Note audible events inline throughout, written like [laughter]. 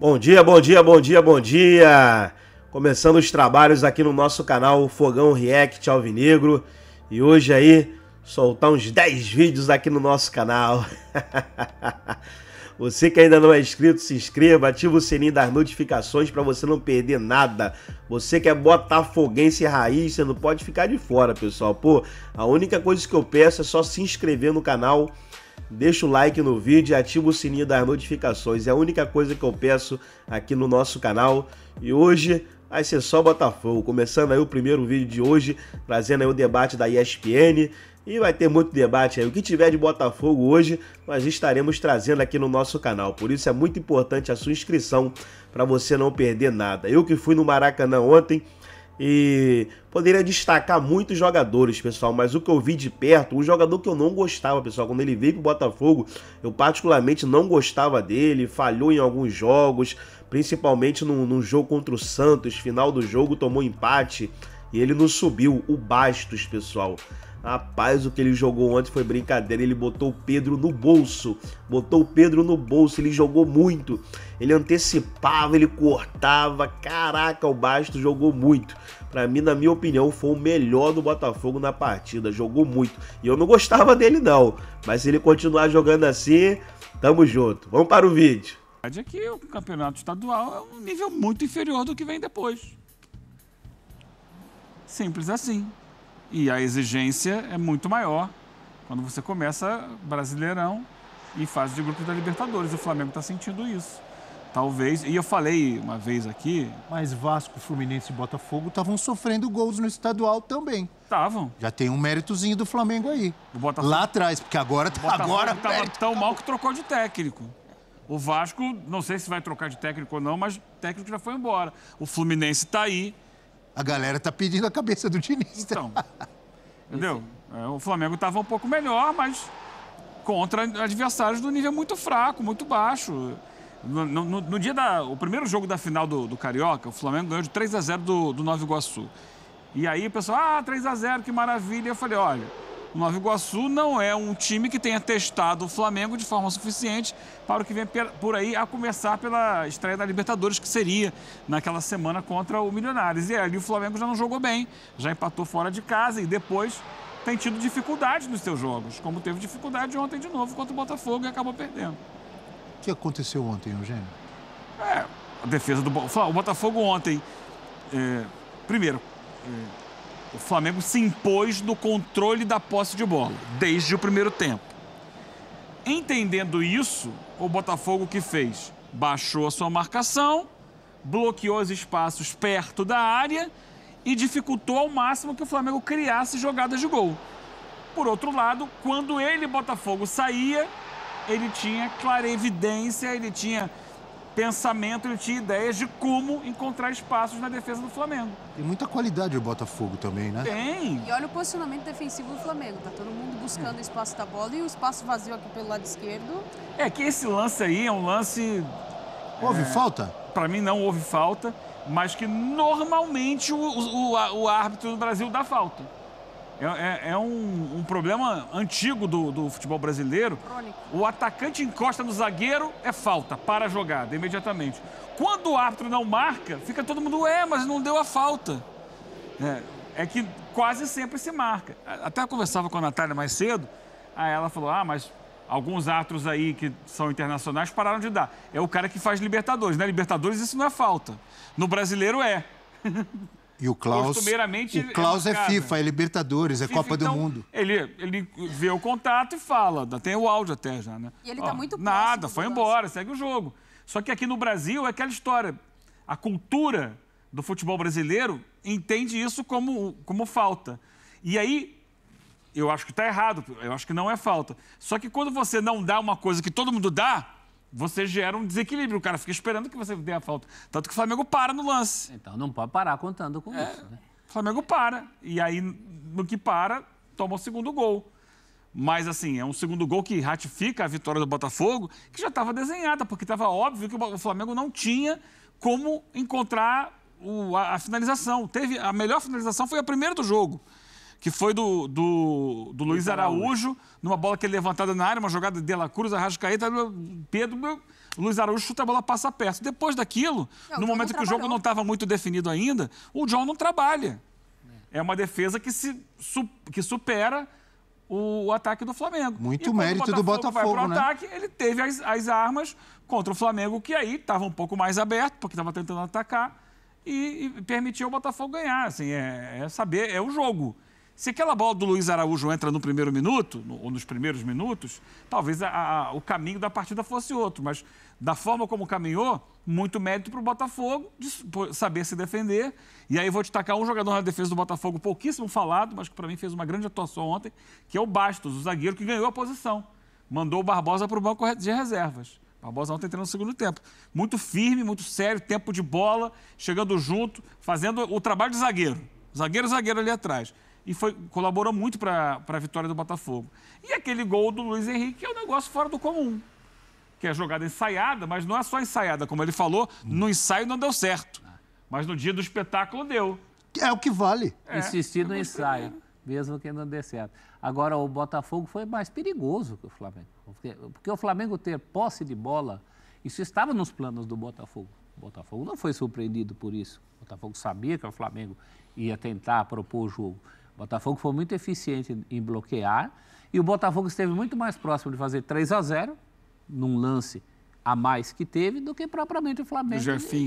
Bom dia, bom dia, bom dia, bom dia! Começando os trabalhos aqui no nosso canal Fogão React Alvinegro. E hoje aí, soltar uns 10 vídeos aqui no nosso canal. [laughs] Você que ainda não é inscrito, se inscreva, ativa o sininho das notificações para você não perder nada. Você que é botafoguense raiz, você não pode ficar de fora, pessoal. Pô, a única coisa que eu peço é só se inscrever no canal, deixa o like no vídeo e ativa o sininho das notificações. É a única coisa que eu peço aqui no nosso canal. E hoje vai ser só Botafogo. Começando aí o primeiro vídeo de hoje, trazendo aí o debate da ESPN. E vai ter muito debate aí. O que tiver de Botafogo hoje, nós estaremos trazendo aqui no nosso canal. Por isso é muito importante a sua inscrição para você não perder nada. Eu que fui no Maracanã ontem e poderia destacar muitos jogadores, pessoal, mas o que eu vi de perto, um jogador que eu não gostava, pessoal, quando ele veio pro Botafogo, eu particularmente não gostava dele, falhou em alguns jogos, principalmente num, num jogo contra o Santos, final do jogo tomou empate e ele não subiu, o Bastos, pessoal. Rapaz, o que ele jogou ontem foi brincadeira. Ele botou o Pedro no bolso. Botou o Pedro no bolso. Ele jogou muito. Ele antecipava, ele cortava. Caraca, o Basto jogou muito. Para mim, na minha opinião, foi o melhor do Botafogo na partida. Jogou muito. E eu não gostava dele, não. Mas se ele continuar jogando assim, tamo junto. Vamos para o vídeo. É que o campeonato estadual é um nível muito inferior do que vem depois. Simples assim. E a exigência é muito maior quando você começa Brasileirão e fase de grupos da Libertadores. O Flamengo está sentindo isso. Talvez, e eu falei uma vez aqui. Mas Vasco, Fluminense e Botafogo estavam sofrendo gols no estadual também. Estavam. Já tem um méritozinho do Flamengo aí. Botafogo, Lá atrás, porque agora Botafogo agora tava mérito tão mal que trocou de técnico. O Vasco, não sei se vai trocar de técnico ou não, mas o técnico já foi embora. O Fluminense está aí. A galera tá pedindo a cabeça do Diniz. Então, entendeu? É, o Flamengo estava um pouco melhor, mas contra adversários do nível muito fraco, muito baixo. No, no- no dia da. O primeiro jogo da final do, do Carioca, o Flamengo ganhou de 3 a 0 do, do Nova Iguaçu. E aí o pessoal, ah, 3 a 0 que maravilha. Eu falei, olha, o Nova Iguaçu não é um time que tenha testado o Flamengo de forma suficiente para o que vem por aí, a começar pela estreia da Libertadores, que seria naquela semana contra o Milionários. E ali o Flamengo já não jogou bem, já empatou fora de casa e depois tem tido dificuldades nos seus jogos, como teve dificuldade ontem de novo contra o Botafogo e acabou perdendo. O que aconteceu ontem, Eugênio? É, a defesa do Bo- o Botafogo ontem. é, primeiro, é, o Flamengo se impôs no controle da posse de bola, desde o primeiro tempo. Entendendo isso, o Botafogo que fez? Baixou a sua marcação, bloqueou os espaços perto da área e dificultou ao máximo que o Flamengo criasse jogadas de gol. Por outro lado, quando ele, Botafogo, saía, ele tinha clarevidência, ele tinha pensamento, ele tinha ideias de como encontrar espaços na defesa do Flamengo. Tem muita qualidade o Botafogo também, né? Tem. E olha o posicionamento defensivo do Flamengo. Tá todo mundo buscando o espaço da bola e o espaço vazio aqui pelo lado esquerdo. É que esse lance aí é um lance, Houve falta? para mim não houve falta, mas que normalmente o, o, o- o árbitro do Brasil dá falta. É, é- é um, um problema antigo do, do futebol brasileiro. Crônico. O atacante encosta no zagueiro, é falta, para a jogada imediatamente. Quando o árbitro não marca, fica todo mundo, é, mas não deu a falta. É, é que quase sempre se marca. Até eu conversava com a Natália mais cedo, aí ela falou: ah, mas alguns árbitros aí que são internacionais pararam de dar. É o cara que faz Libertadores, né? Libertadores isso não é falta. No brasileiro é. [laughs] E o Klaus. Costumeiramente, O Klaus é é, FIFA, é Libertadores, é Copa do Então, Mundo. Ele, ele vê o contato e fala. Tem o áudio até já, né? E ele tá muito próximo Nada, do foi lance. embora, segue o jogo. Só que aqui no Brasil é aquela história. A cultura do futebol brasileiro entende isso como, como falta. E aí, eu acho que está errado, eu acho que não é falta. Só que quando você não dá uma coisa que todo mundo dá, você gera um desequilíbrio. O cara fica esperando que você dê a falta. Tanto que o Flamengo para no lance. Então não pode parar contando com isso. Né? O Flamengo para. E aí, no que para, toma o segundo gol. Mas, assim, é um segundo gol que ratifica a vitória do Botafogo, que já estava desenhada, porque estava óbvio que o Flamengo não tinha como encontrar o- a, a finalização. Teve, a melhor finalização foi a primeira do jogo, que foi do, do, do Luiz Araújo, numa bola que ele levantada na área, uma jogada de La Cruz, Arrascaeta, Pedro o Luiz Araújo chuta a bola, passa perto. Depois daquilo, É, o no momento não que o jogo não estava muito definido ainda, o John não trabalha. É uma defesa que, se, que supera o, o ataque do Flamengo. Muito E mérito do vai Botafogo, pro né? ataque, ele teve as, as armas contra o Flamengo, que aí estava um pouco mais aberto, porque estava tentando atacar, e, e permitiu o Botafogo ganhar. Assim, é, é saber, é o jogo. Se aquela bola do Luiz Araújo entra no primeiro minuto, no- ou nos primeiros minutos, talvez a- a- o caminho da partida fosse outro. Mas da forma como caminhou, muito mérito para o Botafogo de saber se defender. E aí vou destacar um jogador na defesa do Botafogo, pouquíssimo falado, mas que para mim fez uma grande atuação ontem, que é o Bastos, o zagueiro que ganhou a posição. Mandou o Barbosa para o banco de reservas. Barbosa ontem entrando no segundo tempo. Muito firme, muito sério, tempo de bola, chegando junto, fazendo o trabalho de zagueiro. Zagueiro, zagueiro ali atrás. E foi, colaborou muito para a vitória do Botafogo. E aquele gol do Luiz Henrique é um negócio fora do comum. Que é jogada ensaiada, mas não é só ensaiada, como ele falou, no ensaio não deu certo. Mas no dia do espetáculo deu. É o que vale. Insistir no eu ensaio, mesmo que não dê certo. Agora, o Botafogo foi mais perigoso que o Flamengo. Porque, porque o Flamengo ter posse de bola, isso estava nos planos do Botafogo. O Botafogo não foi surpreendido por isso. O Botafogo sabia que o Flamengo ia tentar propor o jogo. O Botafogo foi muito eficiente em- bloquear e o Botafogo esteve muito mais próximo de fazer 3 a 0 num lance a mais que teve do que propriamente o Flamengo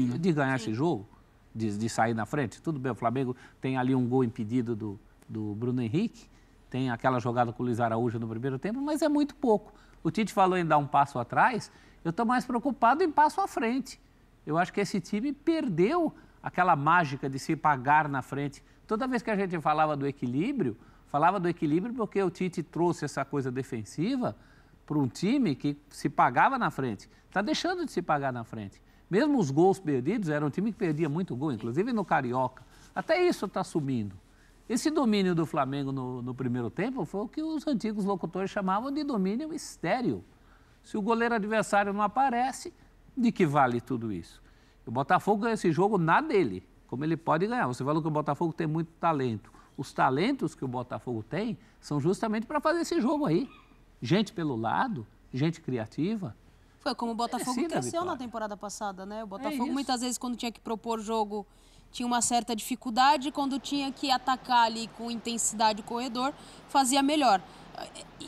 de, né? de ganhar esse jogo, de, de sair na frente. Tudo bem, o Flamengo tem ali um gol impedido do, do Bruno Henrique, tem aquela jogada com o Luiz Araújo no primeiro tempo, mas é muito pouco. O Tite falou em dar um passo atrás, eu estou mais preocupado em passo à frente. Eu acho que esse time perdeu aquela mágica de se pagar na frente. Toda vez que a gente falava do equilíbrio, falava do equilíbrio porque o Tite trouxe essa coisa defensiva para um time que se pagava na frente. Está deixando de se pagar na frente. Mesmo os gols perdidos, era um time que perdia muito gol, inclusive no Carioca. Até isso está sumindo. Esse domínio do Flamengo no, no primeiro tempo foi o que os antigos locutores chamavam de domínio estéreo. Se o goleiro adversário não aparece, de que vale tudo isso? O Botafogo ganha esse jogo na dele, como ele pode ganhar. Você falou que o Botafogo tem muito talento. Os talentos que o Botafogo tem são justamente para fazer esse jogo aí. Gente pelo lado, gente criativa. Foi como o Botafogo a cresceu na temporada passada, né? O Botafogo isso. muitas vezes quando tinha que propor jogo tinha uma certa dificuldade, quando tinha que atacar ali com intensidade o corredor, fazia melhor.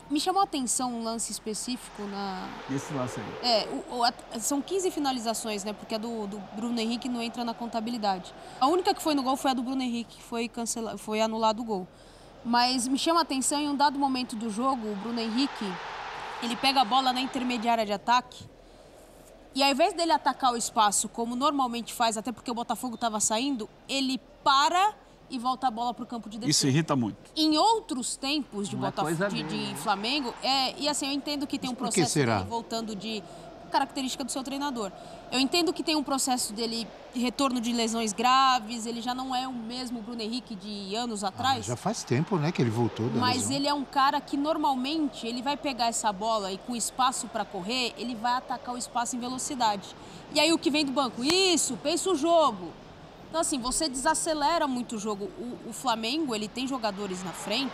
Me chamou a atenção um lance específico na, Esse lance aí. é, o- o- a- são 15 finalizações, né? Porque a do, do Bruno Henrique não entra na contabilidade. A única que foi no gol foi a do Bruno Henrique, que foi, cancela, foi anulado o gol. Mas me chama a atenção, em um dado momento do jogo, o Bruno Henrique, ele pega a bola na intermediária de ataque. E ao invés dele atacar o espaço, como normalmente faz, até porque o Botafogo estava saindo, ele para e volta a bola para o campo de defesa. Isso irrita muito. Em outros tempos de é Botafogo, coisa de, de? Flamengo, é, e assim, eu entendo que tem um processo será? dele voltando de característica do seu treinador. Eu entendo que tem um processo dele de retorno de lesões graves, ele já não é o mesmo Bruno Henrique de anos Ah, atrás. já faz tempo, né, que ele voltou da Mas lesão. ele é um cara que normalmente ele vai pegar essa bola e com espaço para correr, ele vai atacar o espaço em velocidade. E aí o que vem do banco? Isso, pensa o jogo. Então assim, você desacelera muito o jogo. O, o Flamengo, ele tem jogadores na frente,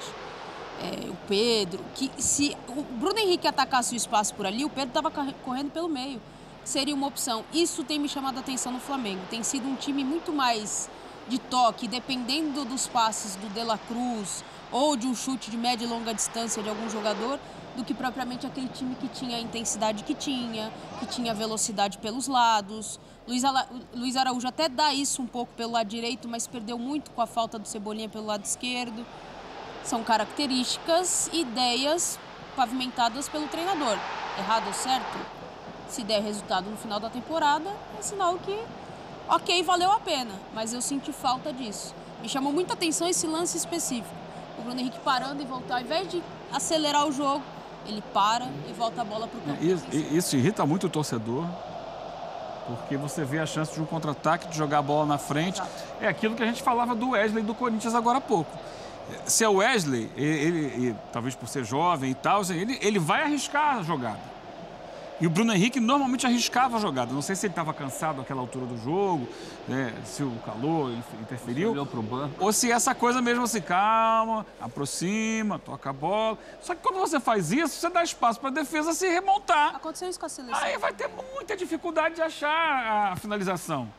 é, o Pedro, que se o Bruno Henrique atacasse o espaço por ali, o Pedro estava correndo pelo meio. Seria uma opção. Isso tem me chamado a atenção no Flamengo. Tem sido um time muito mais de toque, dependendo dos passes do De La Cruz ou de um chute de média e longa distância de algum jogador, do que propriamente aquele time que tinha a intensidade que tinha, que tinha velocidade pelos lados. Luiz, Ala- Luiz Araújo até dá isso um pouco pelo lado direito, mas perdeu muito com a falta do Cebolinha pelo lado esquerdo. São características, ideias pavimentadas pelo treinador. Errado ou certo? Se der resultado no final da temporada, é sinal que, ok, valeu a pena. Mas eu senti falta disso. Me chamou muita atenção esse lance específico. O Bruno Henrique parando e voltar, ao invés de acelerar o jogo, ele para e volta a bola para o campo. Isso, isso irrita muito o torcedor, porque você vê a chance de um contra-ataque, de jogar a bola na frente. É aquilo que a gente falava do Wesley do Corinthians agora há pouco. Se é o Wesley, ele, ele- ele- talvez por ser jovem e tal, assim, ele, ele vai arriscar a jogada. E o Bruno Henrique normalmente arriscava a jogada. Não sei se ele estava cansado àquela altura do jogo, né, se o calor interferiu. Olhou pro banco. Ou se essa coisa mesmo assim, calma, aproxima, toca a bola. Só que quando você faz isso, você dá espaço para a defesa se remontar. Aconteceu isso com a seleção. Aí vai ter muita dificuldade de achar a finalização.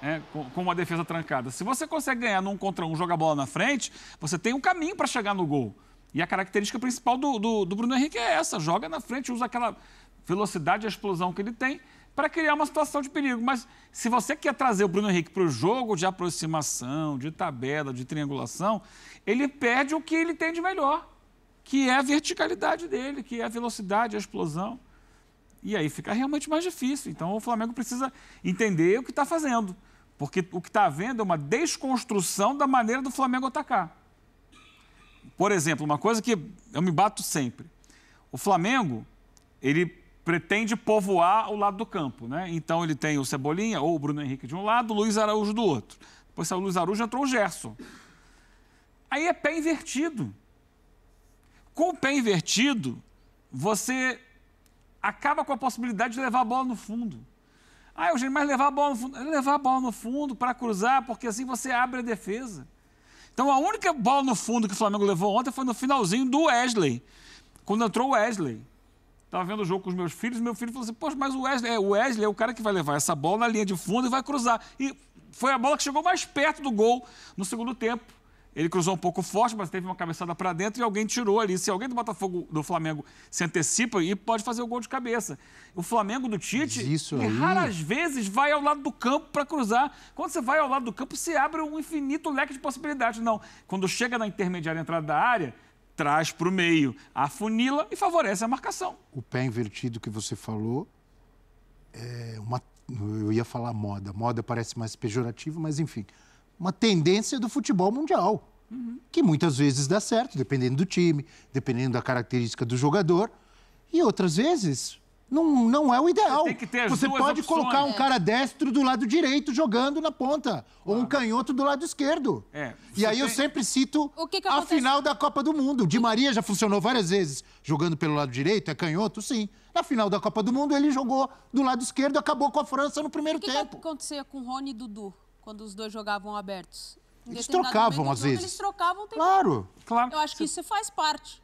né, com, uma defesa trancada. Se você consegue ganhar num contra um, jogar a bola na frente, você tem um caminho para chegar no gol. E a característica principal do, do, do Bruno Henrique é essa: joga na frente, usa aquela velocidade e explosão que ele tem para criar uma situação de perigo. Mas se você quer trazer o Bruno Henrique para o jogo de aproximação, de tabela, de triangulação, ele perde o que ele tem de melhor, que é a verticalidade dele, que é a velocidade, a explosão. E aí fica realmente mais difícil. Então o Flamengo precisa entender o que está fazendo. Porque o que está havendo é uma desconstrução da maneira do Flamengo atacar. Por exemplo, uma coisa que eu me bato sempre. O Flamengo, ele pretende povoar o lado do campo, né? Então ele tem o Cebolinha ou o Bruno Henrique de um lado, o Luiz Araújo do outro. Depois saiu o Luiz Araújo, entrou o Gerson. Aí é pé invertido. Com o pé invertido, você acaba com a possibilidade de levar a bola no fundo. Ah, Eugênio, mas levar a bola no fundo. Levar a bola no fundo para cruzar, porque assim você abre a defesa. Então a única bola no fundo que o Flamengo levou ontem foi no finalzinho do Wesley. Quando entrou o Wesley. Estava vendo o jogo com os meus filhos, meu filho falou assim: Poxa, mas o Wesley, é, o Wesley é o cara que vai levar essa bola na linha de fundo e vai cruzar. E foi a bola que chegou mais perto do gol no segundo tempo. Ele cruzou um pouco forte, mas teve uma cabeçada para dentro e alguém tirou ali. Se alguém do Botafogo do Flamengo se antecipa e pode fazer o gol de cabeça. O Flamengo do Tite, isso aí- raras vezes vai ao lado do campo para cruzar. Quando você vai ao lado do campo, se abre um infinito leque de possibilidades. Não. Quando chega na intermediária entrada da área, traz para o meio, afunila e favorece a marcação. o pé invertido que você falou é uma. Eu ia falar moda. Moda parece mais pejorativo, mas enfim. Uma tendência do futebol mundial. Que muitas vezes dá certo, dependendo do time, dependendo da característica do jogador. E outras vezes não, não é o ideal. Tem que ter as Você duas pode opções. colocar um cara destro do lado direito jogando na ponta, ou um canhoto do lado esquerdo. É, e aí eu tem- sempre cito O que que a final da Copa do Mundo. O Di Maria já funcionou várias vezes jogando pelo lado direito, é canhoto, sim. Na final da Copa do Mundo ele jogou do lado esquerdo, acabou com a França no primeiro O que, que tempo. acontecia com Rony e Dudu quando os dois jogavam abertos? Em Eles trocavam, às vezes. Eles trocavam o tempo Claro. Claro. Eu acho que isso faz parte.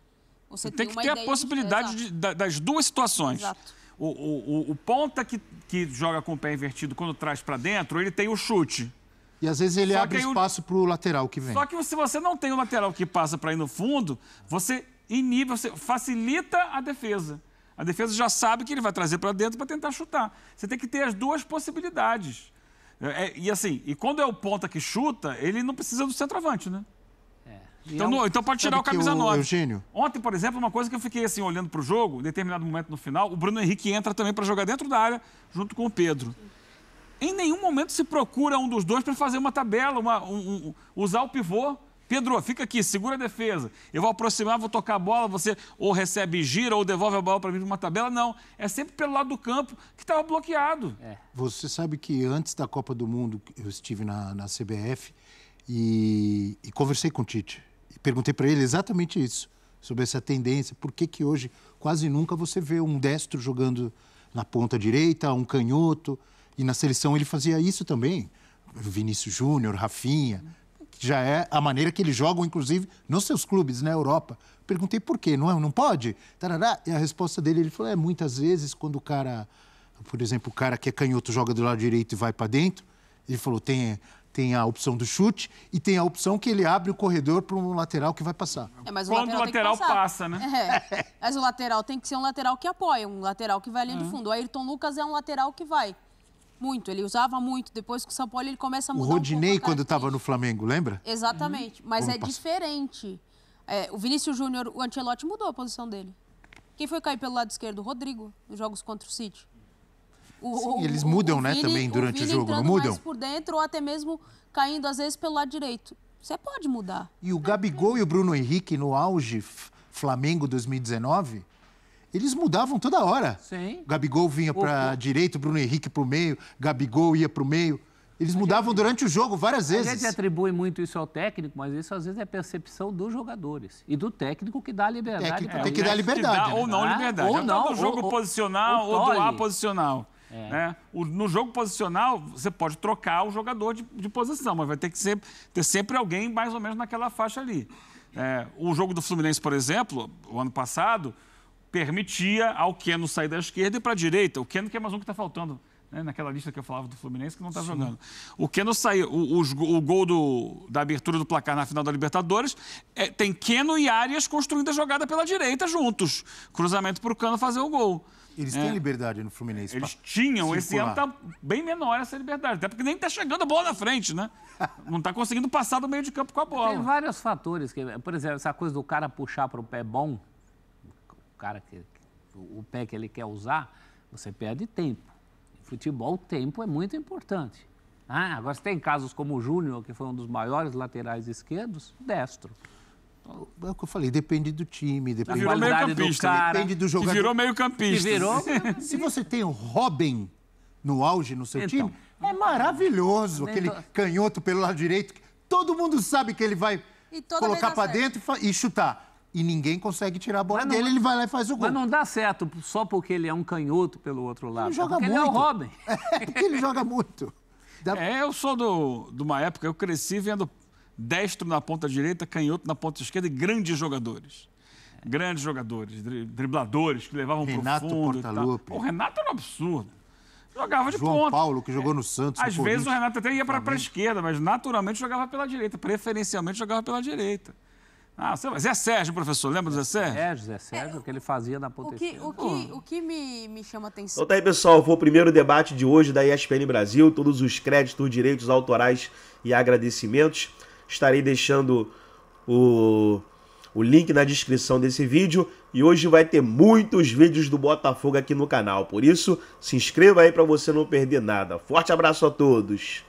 Você tem que uma ter a ideia de- possibilidade de- da- das duas situações. Exato. O, o- o- o ponta que, que joga com o pé invertido quando traz para dentro, ele tem o chute. E às vezes ele Só abre que aí o- espaço pro lateral que vem. Só que se você não tem o lateral que passa para ir no fundo, você inibe, você facilita a defesa. A defesa já sabe que ele vai trazer para dentro para tentar chutar. Você tem que ter as duas possibilidades. É, é, e assim, e quando é o ponta que chuta, ele não precisa do centroavante, né? É. Então, é no- então pode tirar o camisa que o 9. Eugênio- Ontem, por exemplo, uma coisa que eu fiquei assim olhando para o jogo, em determinado momento no final, o Bruno Henrique entra também para jogar dentro da área junto com o Pedro. Em nenhum momento se procura um dos dois para fazer uma tabela, uma- um- um- usar o pivô. Pedro, fica aqui, segura a defesa. Eu vou aproximar, vou tocar a bola, você ou recebe gira ou devolve a bola para mim numa tabela. Não, é sempre pelo lado do campo que estava bloqueado. Você sabe que antes da Copa do Mundo eu estive na, na CBF e, e conversei com o Tite. Perguntei para ele exatamente isso, sobre essa tendência. Por que, que hoje quase nunca você vê um destro jogando na ponta direita, um canhoto? E na seleção ele fazia isso também. Vinícius Júnior, Rafinha, que já é a maneira que eles jogam, inclusive, nos seus clubes na Europa. Perguntei por quê, não, é- não pode? Tarará. E a resposta dele, ele falou, é, muitas vezes quando o cara por exemplo, o cara que é canhoto joga do lado direito e vai para dentro. Ele falou: tem, tem a opção do chute e tem a opção que ele abre o corredor para um lateral que vai passar. É, mas Quando o que lateral passar. passa, né? É. Mas o lateral tem que ser um lateral que apoia, um lateral que vai além Uhum. do fundo. O Ayrton Lucas é um lateral que vai muito. Ele usava muito. Depois que o São Paulo ele começa a O mudar um Rodinei, pouco a quando estava no. Flamengo, lembra? Exatamente. Mas Como é passa- diferente. É, o Vinícius Júnior, o Ancelotti mudou a posição dele. Quem foi cair pelo lado esquerdo? O Rodrigo, nos jogos contra o City. O, Sim, eles mudam, né, também durante o Vini jogo, não mudam? mais por dentro ou até mesmo caindo, às vezes, pelo lado direito. Você pode mudar. E o Gabigol e o Bruno Henrique, no auge Flamengo 2019, eles mudavam toda hora. Sim. O Gabigol vinha para a direita, o Bruno Henrique para o meio, Gabigol ia para o meio. Eles mudavam durante o jogo várias A vezes. gente atribui muito isso ao técnico, mas isso às vezes é percepção dos jogadores e do técnico que dá a liberdade. Técnico pra tem que dar liberdade, dá né? Ou não Ah, liberdade. ou É o não, tal do jogo ou- posicional ou ou, do tolhe. Aposicional. né? O- no jogo posicional, você pode trocar o jogador de, de posição, mas vai ter que ser, ter sempre alguém mais ou menos naquela faixa ali. É, o jogo do Fluminense, por exemplo, o ano passado, permitia ao Keno sair da esquerda e para a direita. O Keno que é mais um que está faltando. né, naquela lista que eu falava do Fluminense, que não está jogando. O Keno saiu. O, go- o gol do- da abertura do placar na final da Libertadores é, tem Keno e Arias construindo a jogada pela direita juntos. Cruzamento para o Cano fazer o gol. Eles É. têm liberdade no Fluminense. Eles tinham, esse ano circular. está bem menor essa liberdade. Até porque nem está chegando a bola na frente, né? [laughs] Não está conseguindo passar do meio de campo com a Tem bola. vários fatores. Que, por exemplo, essa coisa do cara puxar para o pé bom, o cara que, o pé que ele quer usar, você perde tempo. Em futebol, o tempo é muito importante. Ah, agora, você tem casos como o Júnior, que foi um dos maiores laterais esquerdos, destro. É o que eu falei, depende do time, Que depende, virou meio qualidade do campista. cara. depende do Que jogador. virou meio Que campista. virou. [laughs] Se você tem o Robin no auge no seu Então. time, é maravilhoso. Aquele Então. canhoto pelo lado direito. que Todo mundo sabe que ele vai colocar certo. dentro e chutar. E ninguém consegue tirar a bola não- dele, ele vai lá e faz o gol. Mas não dá certo só porque ele é um canhoto pelo outro lado. Ele joga porque muito. ele é o Robin. [laughs] É, porque ele joga muito. Dá- [laughs] É, eu sou do, de uma época, eu cresci vendo destro na ponta direita, canhoto na ponta esquerda e grandes jogadores. Grandes jogadores, dri- dribladores que levavam Renato pro fundo. O Renato era um absurdo. Jogava de João ponta. Paulo, que jogou no Santos. no Às vezes o. Renato até ia para a esquerda, mas naturalmente jogava pela direita. Preferencialmente jogava pela direita. Ah, Zé Sérgio, professor, lembra do Zé Sérgio? É, José Sérgio, o que ele fazia na ponta O que, esquerda. o que, o que me, me chama atenção. Então tá aí, pessoal. Foi o primeiro debate de hoje da ESPN Brasil. Todos os créditos, direitos autorais e agradecimentos. Estarei deixando o, o link na descrição desse vídeo. E hoje vai ter muitos vídeos do Botafogo aqui no canal. Por isso, se inscreva aí para você não perder nada. Forte abraço a todos.